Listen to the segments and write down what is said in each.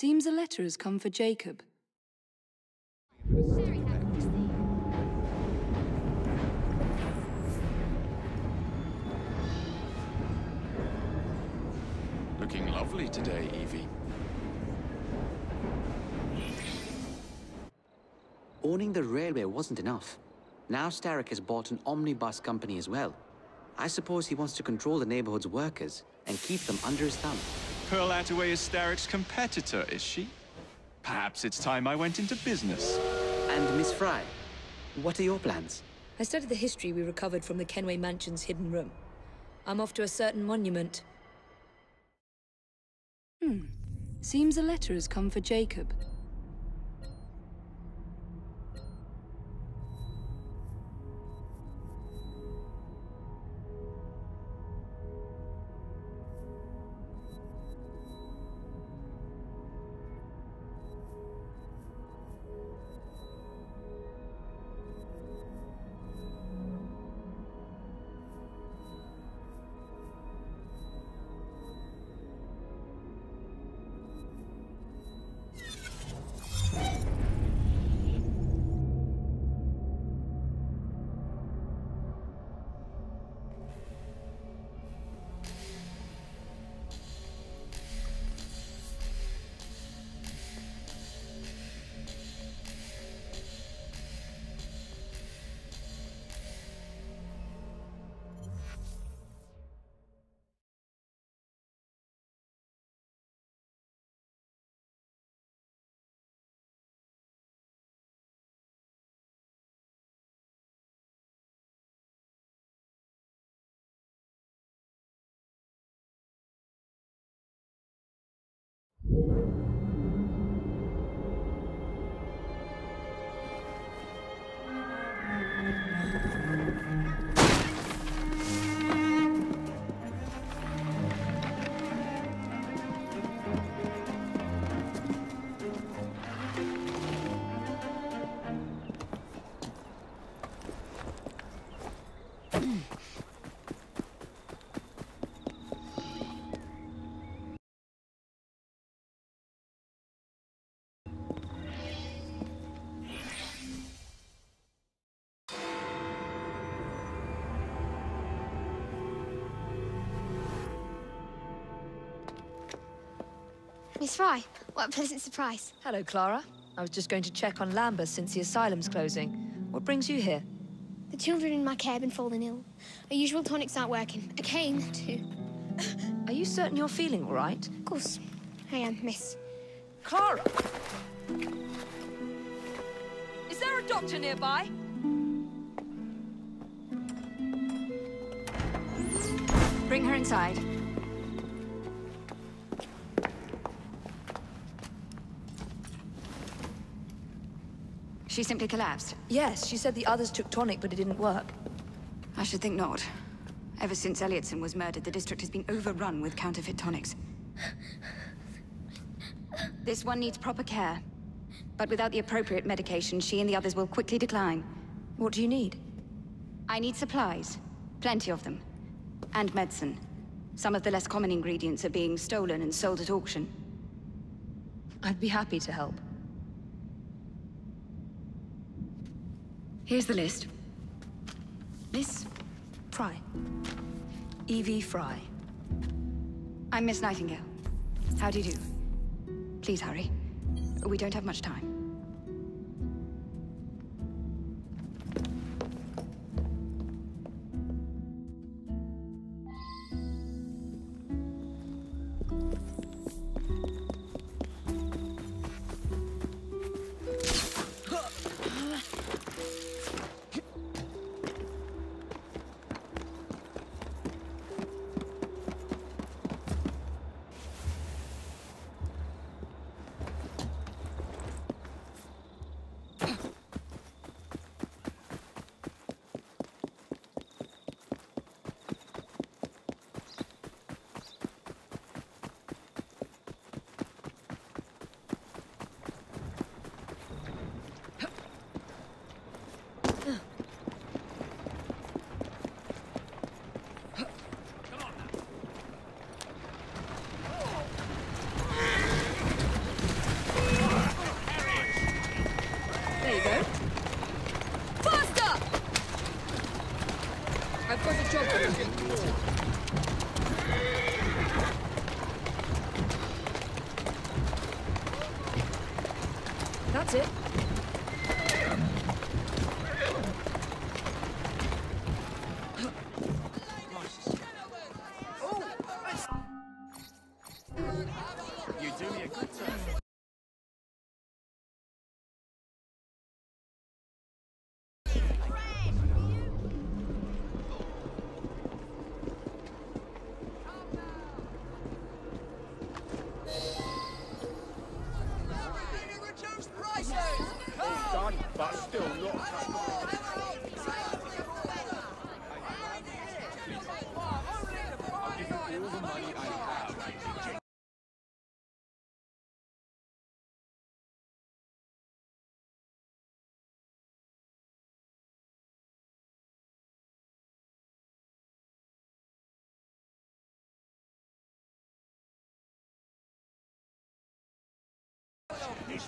Seems a letter has come for Jacob. Very happy to see you. Looking lovely today, Evie. Owning the railway wasn't enough. Now Starrick has bought an omnibus company as well. I suppose he wants to control the neighborhood's workers and keep them under his thumb. Pearl Attaway is Starrick's competitor, is she? Perhaps it's time I went into business. And Miss Fry, what are your plans? I studied the history we recovered from the Kenway Mansion's hidden room. I'm off to a certain monument. Hmm. Seems a letter has come for Jacob. Miss Fry, what a pleasant surprise. Hello, Clara. I was just going to check on Lambeth since the asylum's closing. What brings you here? The children in my care have been falling ill. Our usual tonics aren't working. A cane, too. Are you certain you're feeling all right? Of course, I am, miss. Clara! Is there a doctor nearby? Bring her inside. She simply collapsed. Yes, she said the others took tonic, but it didn't work. I should think not. Ever since Elliotson was murdered, the district has been overrun with counterfeit tonics. This one needs proper care. But without the appropriate medication, she and the others will quickly decline. What do you need? I need supplies. Plenty of them. And medicine. Some of the less common ingredients are being stolen and sold at auction. I'd be happy to help. Here's the list. Miss Fry. Evie Fry. I'm Miss Nightingale. How do you do? Please hurry. We don't have much time.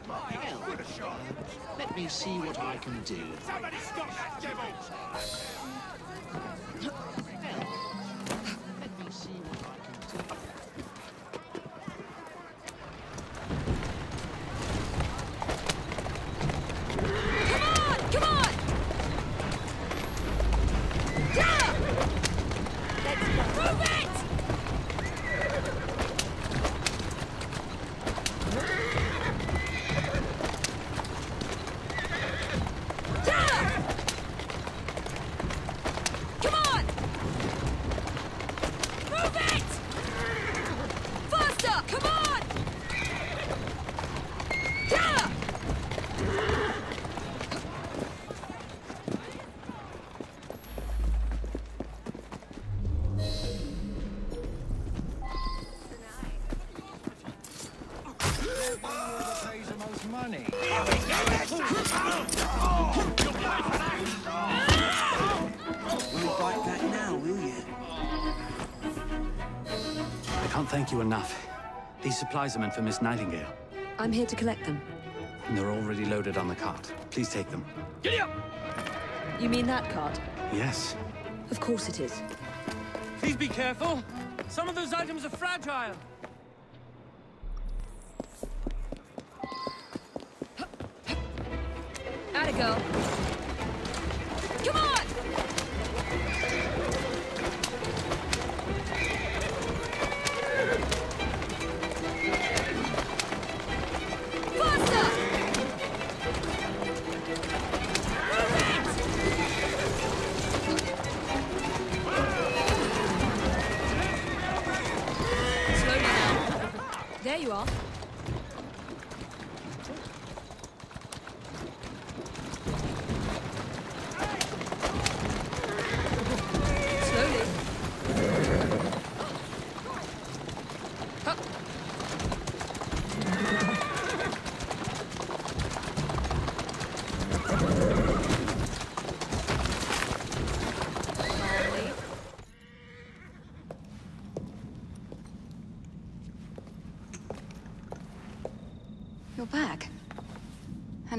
Well, let me see what I can do. Somebody stop that devil! supplies are meant for Miss Nightingale. I'm here to collect them. And they're already loaded on the cart. Please take them. You mean that cart? Yes. Of course it is. Please be careful. Some of those items are fragile. Atta girl.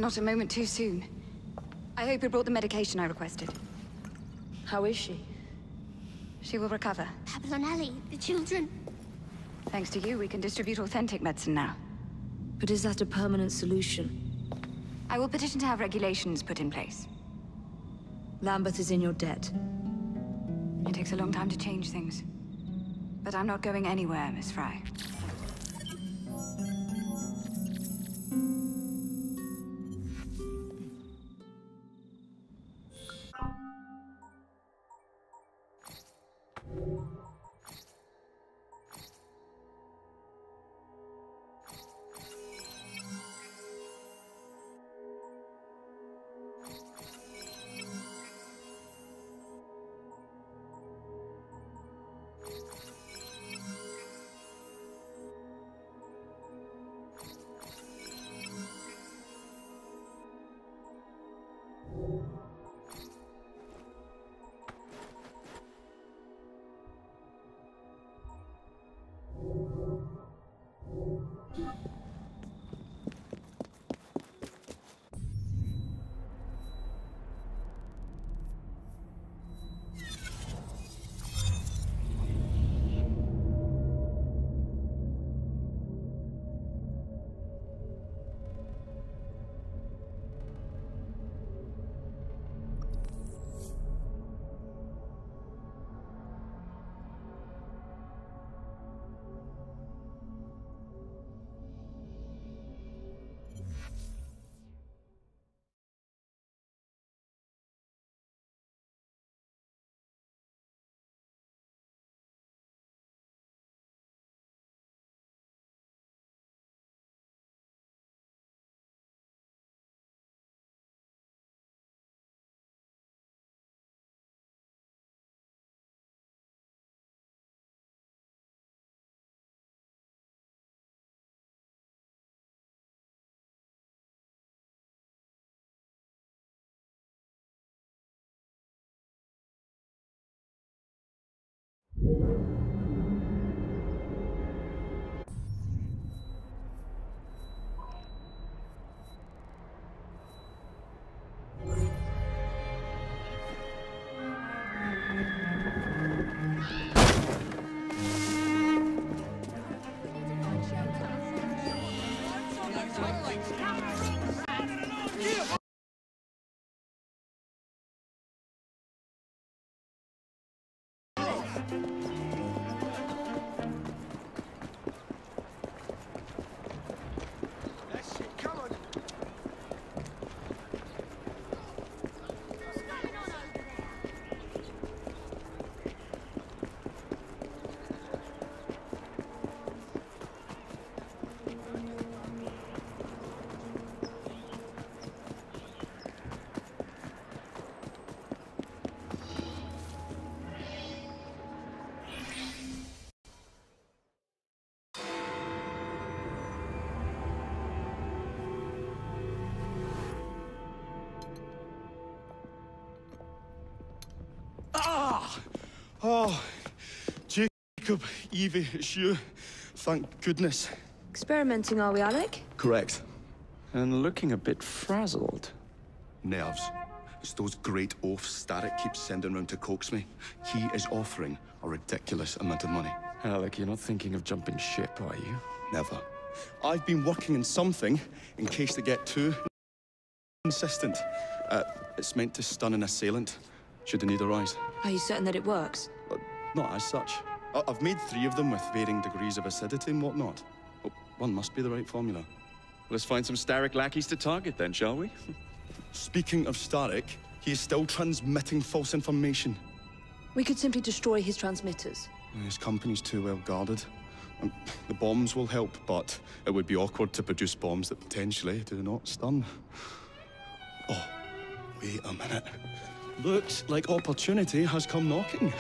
And not a moment too soon. I hope you brought the medication I requested. How is she? She will recover. Pablo and Ellie, the children. Thanks to you, we can distribute authentic medicine now. But is that a permanent solution? I will petition to have regulations put in place. Lambeth is in your debt. It takes a long time to change things. But I'm not going anywhere, Miss Fry. Ah! Oh, Jacob, Evie, it's you. Thank goodness. Experimenting, are we, Alec? Correct. And looking a bit frazzled. Nerves. It's those great oafs Starrick keeps sending round to coax me. He is offering a ridiculous amount of money. Alec, you're not thinking of jumping ship, are you? Never. I've been working on something in case they get too insistent. Uh, it's meant to stun an assailant, should the need arise. Are you certain that it works? Uh, not as such. I I've made three of them with varying degrees of acidity and whatnot. Oh, one must be the right formula. Let's find some Starrick lackeys to target then, shall we? Speaking of Starrick, he is still transmitting false information. We could simply destroy his transmitters. His company's too well guarded. Um, the bombs will help, but it would be awkward to produce bombs that potentially do not stun. Oh, wait a minute. Looks like opportunity has come knocking.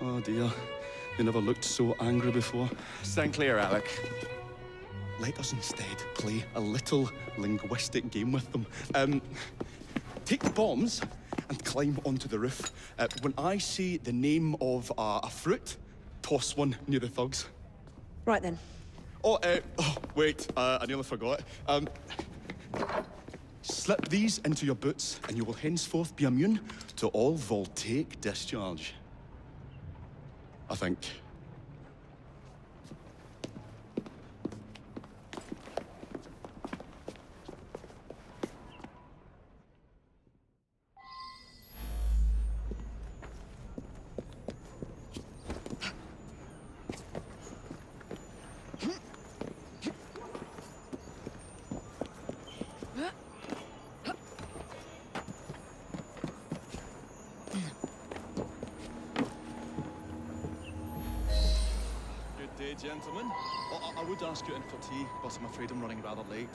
Oh dear, they never looked so angry before. Stand clear, Alec. Let us instead play a little linguistic game with them. Um, take the bombs and climb onto the roof. Uh, when I say the name of uh, a fruit, toss one near the thugs. Right then. Oh, uh, oh, wait, uh, I nearly forgot. Um, slip these into your boots, and you will henceforth be immune to all voltaic discharge. I think. Good day, gentlemen. I, I would ask you in for tea, but I'm afraid I'm running rather late.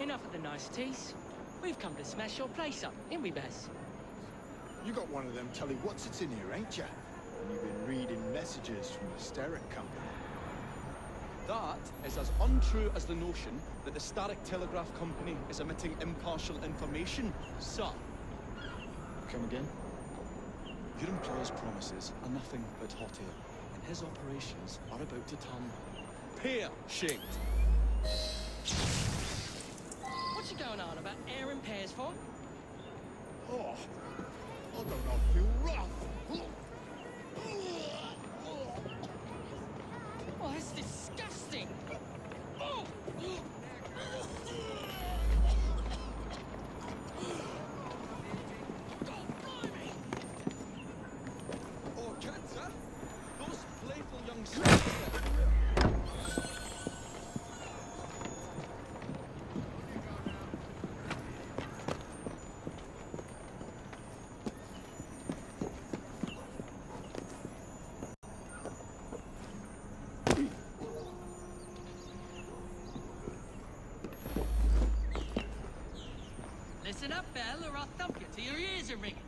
Enough of the niceties. We've come to smash your place up, ain't we, Bess? You got one of them telly what's it's in here, ain't ya? And you've been reading messages from the Starrick Company. That is as untrue as the notion that the Starrick Telegraph Company is emitting impartial information, sir. Come again? Your employer's promises are nothing but hot air, and his operations are about to turn pear-shaped. What's you going on about airing pears for? Oh, I don't know, I feel rough. Oh, that's disgusting! Oh! Oh, kids, huh? Those playful young snakes. Belle, or I'll thump you till your ears are ringing.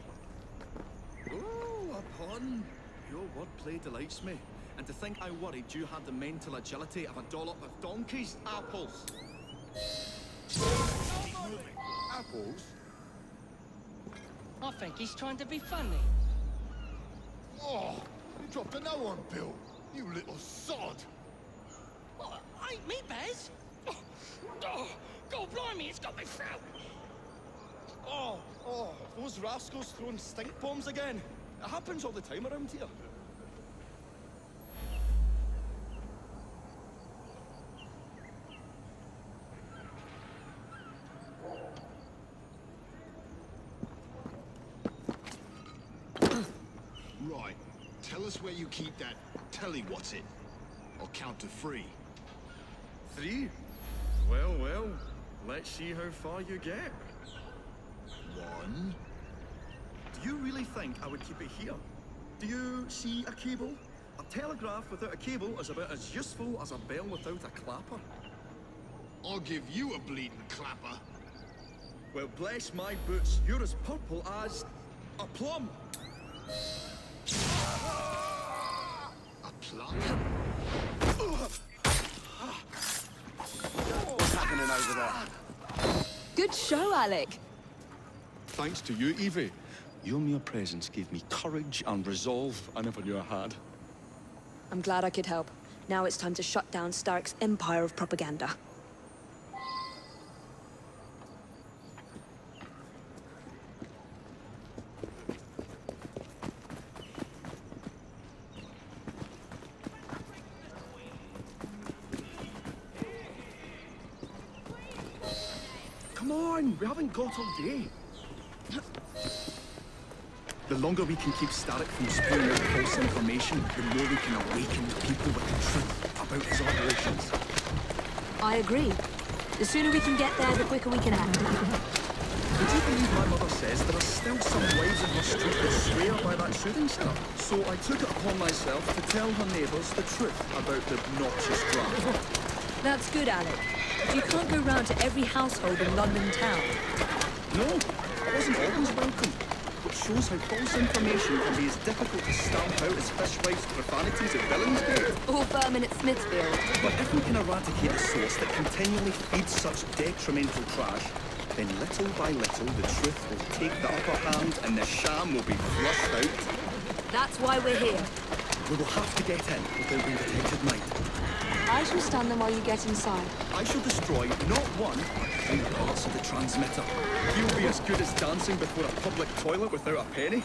Oh, a pun. Your wordplay delights me. And to think I worried you had the mental agility of a dollop of donkey's apples. Apples? I think he's trying to be funny. Oh, you dropped a no on Bill. You little sod. Oh, ain't me, Bez. Oh, oh, God blimey, it's got me throat. Oh, oh, those rascals throwing stink bombs again. It happens all the time around here. Right. Tell us where you keep that telly what's it. I'll count to three. Three? Well, well, let's see how far you get. One. Do you really think I would keep it here? Do you see a cable? A telegraph without a cable is about as useful as a bell without a clapper. I'll give you a bleeding clapper. Well, bless my boots, you're as purple as a plum. A plum? What's happening over there? Good show, Alec. Thanks to you, Evie. Your mere presence gave me courage and resolve I never knew I had. I'm glad I could help. Now it's time to shut down Starrick's empire of propaganda. Come on, we haven't got all day. The longer we can keep Starrick from spewing out false information, the more we can awaken the people with the truth about his operations. I agree. The sooner we can get there, the quicker we can act. Would you believe my mother says there are still some wives in her street that swear by that shooting star? So I took it upon myself to tell her neighbours the truth about the obnoxious draft. That's good, Alec. But you can't go round to every household in London town. No, wasn't always welcome. Which shows how false information can be as difficult to stamp out as fishwives' profanities at Billingsgate. Or vermin at Smithfield. But if we can eradicate a source that continually feeds such detrimental trash, then little by little the truth will take the upper hand and the sham will be flushed out. That's why we're here. We will have to get in without being detected, mind. I shall stand them while you get inside. I shall destroy not one, three parts of the transmitter. He'll be as good as dancing before a public toilet without a penny.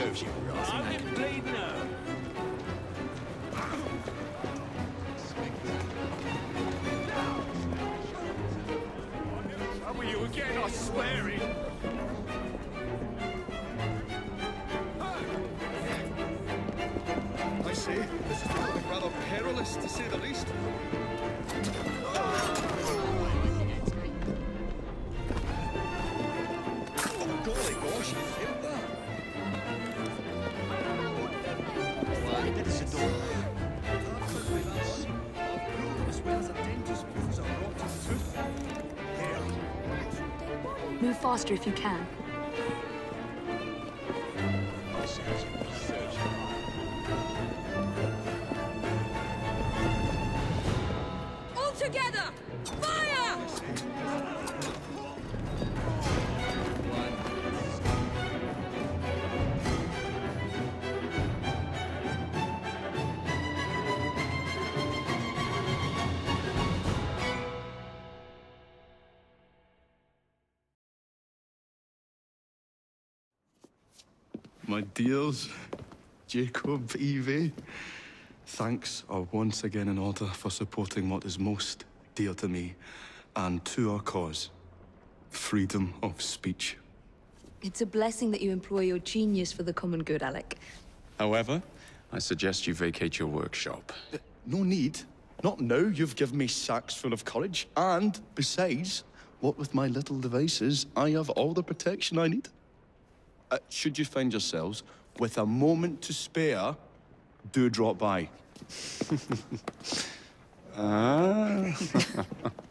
I'm in bleed now. Trouble you again, I swear it. Move faster if you can. Dears, Jacob, Evie, thanks are once again in order for supporting what is most dear to me and to our cause freedom of speech. It's a blessing that you employ your genius for the common good, Alec. However, I suggest you vacate your workshop. Uh, no need. Not now you've given me sacks full of courage. And besides, what with my little devices, I have all the protection I need. Uh, should you find yourselves with a moment to spare, do drop by. Ah.